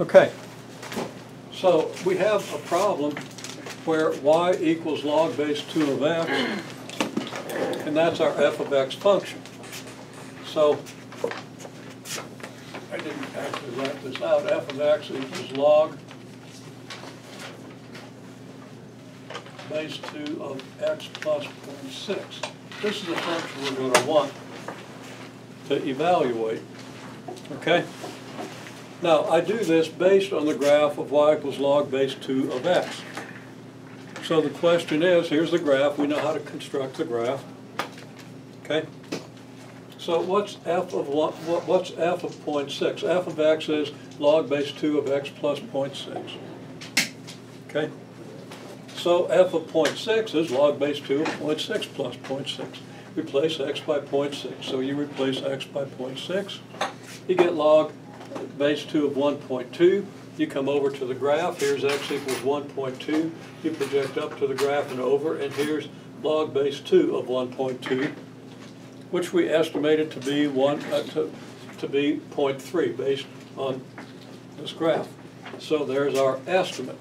Okay, so we have a problem where y equals log base 2 of x, and that's our f of x function. So, I didn't actually write this out, f of x equals log base 2 of x plus 0.6. This is the function we're going to want to evaluate, okay? Now, I do this based on the graph of y equals log base 2 of x. So the question is, here's the graph, we know how to construct the graph, okay? So what's f of, what's f of 0.6? f of x is log base 2 of x plus 0.6, okay? So f of 0.6 is log base 2 of 0.6 plus 0.6. Replace x by 0.6, so you replace x by 0.6, you get log base 2 of 1.2. You come over to the graph, here's x equals 1.2. You project up to the graph and over, and here's log base 2 of 1.2, which we estimated to be one, uh, to, to be 0.3 based on this graph. So there's our estimate.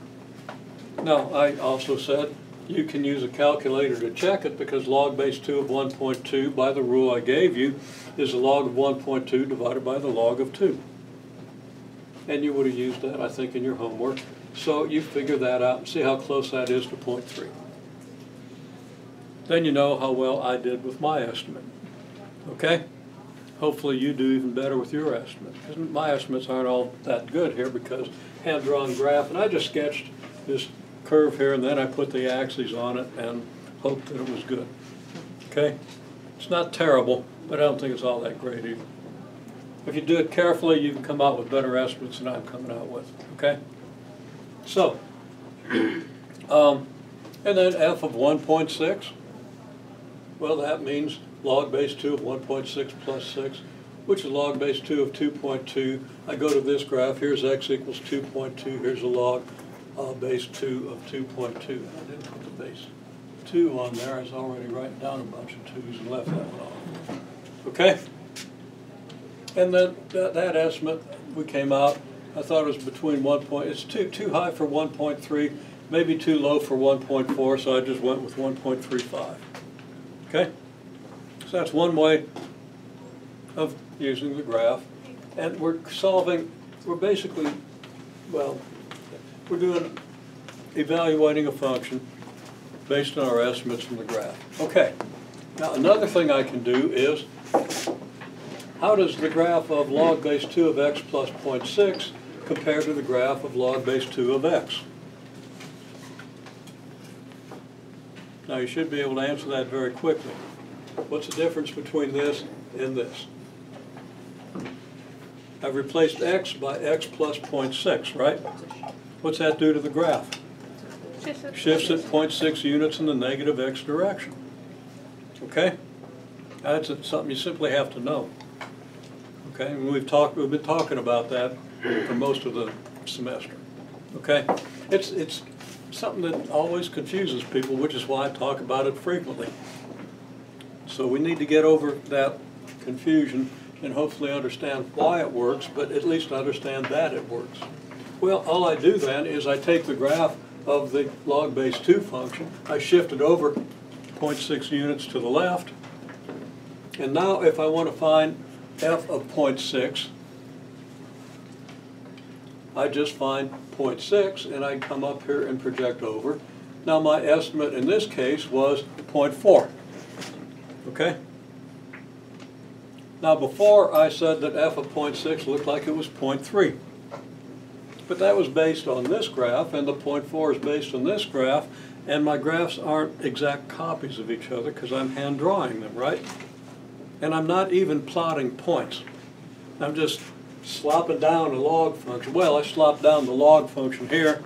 Now, I also said you can use a calculator to check it because log base 2 of 1.2, by the rule I gave you, is the log of 1.2 divided by the log of 2. And you would have used that, I think, in your homework. So you figure that out and see how close that is to 0.3. Then you know how well I did with my estimate. Okay? Hopefully you do even better with your estimate. 'Cause my estimates aren't all that good here because hand-drawn graph, and I just sketched this curve here and then I put the axes on it and hoped that it was good. Okay? It's not terrible, but I don't think it's all that great either. If you do it carefully, you can come out with better estimates than I'm coming out with, okay? So, um, and then f of 1.6, well, that means log base 2 of 1.6 plus 6, which is log base 2 of 2.2. I go to this graph, here's x equals 2.2, here's a log uh, base 2 of 2.2. I didn't put the base 2 on there, I was already writing down a bunch of 2's and left that one off. Okay? And then that, that estimate, we came out, I thought it was between one point, it's too, too high for one point three, maybe too low for one point four, so I just went with one point three five. Okay? So that's one way of using the graph. And we're solving, we're basically, well, we're doing, evaluating a function based on our estimates from the graph. Okay. Now, another thing I can do is how does the graph of log base 2 of x plus 0.6 compare to the graph of log base 2 of x? Now you should be able to answer that very quickly. What's the difference between this and this? I've replaced x by x plus 0.6, right? What's that do to the graph? Shifts it 0.6 units in the negative x direction. Okay? That's something you simply have to know. Okay, and we've talked, we've been talking about that for most of the semester. Okay? It's, it's something that always confuses people, which is why I talk about it frequently. So we need to get over that confusion and hopefully understand why it works, but at least understand that it works. Well, all I do then is I take the graph of the log base 2 function, I shift it over 0.6 units to the left, and now if I want to find f of 0.6, I just find 0.6 and I come up here and project over. Now my estimate in this case was 0.4. Okay? Now before I said that f of 0.6 looked like it was 0.3. But that was based on this graph and the 0.4 is based on this graph and my graphs aren't exact copies of each other because I'm hand drawing them, right? And I'm not even plotting points. I'm just slopping down a log function. Well, I slopped down the log function here,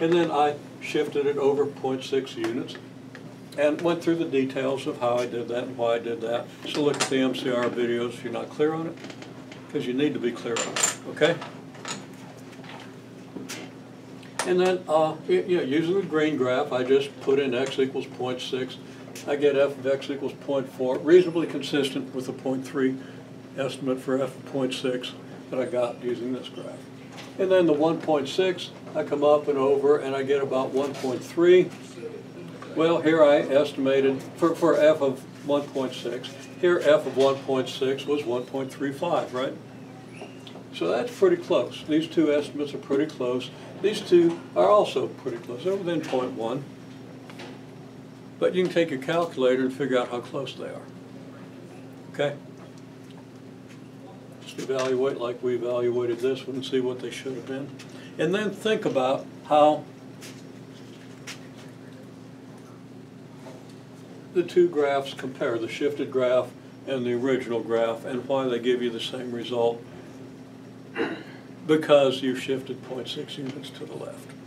and then I shifted it over 0.6 units and went through the details of how I did that and why I did that. So look at the MCR videos if you're not clear on it, because you need to be clear on it, okay? And then, uh, using the green graph, I just put in x equals 0.6. I get f of x equals 0.4, reasonably consistent with the 0.3 estimate for f of 0.6 that I got using this graph. And then the one point six, I come up and over and I get about one point three. Well, here I estimated, for, for f of one point six, here f of one point six was one point three five, right? So that's pretty close. These two estimates are pretty close. These two are also pretty close, they're within point one. But you can take your calculator and figure out how close they are. Okay? Just evaluate like we evaluated this one and see what they should have been. And then think about how the two graphs compare, the shifted graph and the original graph, and why they give you the same result. Because you shifted 0.6 units to the left.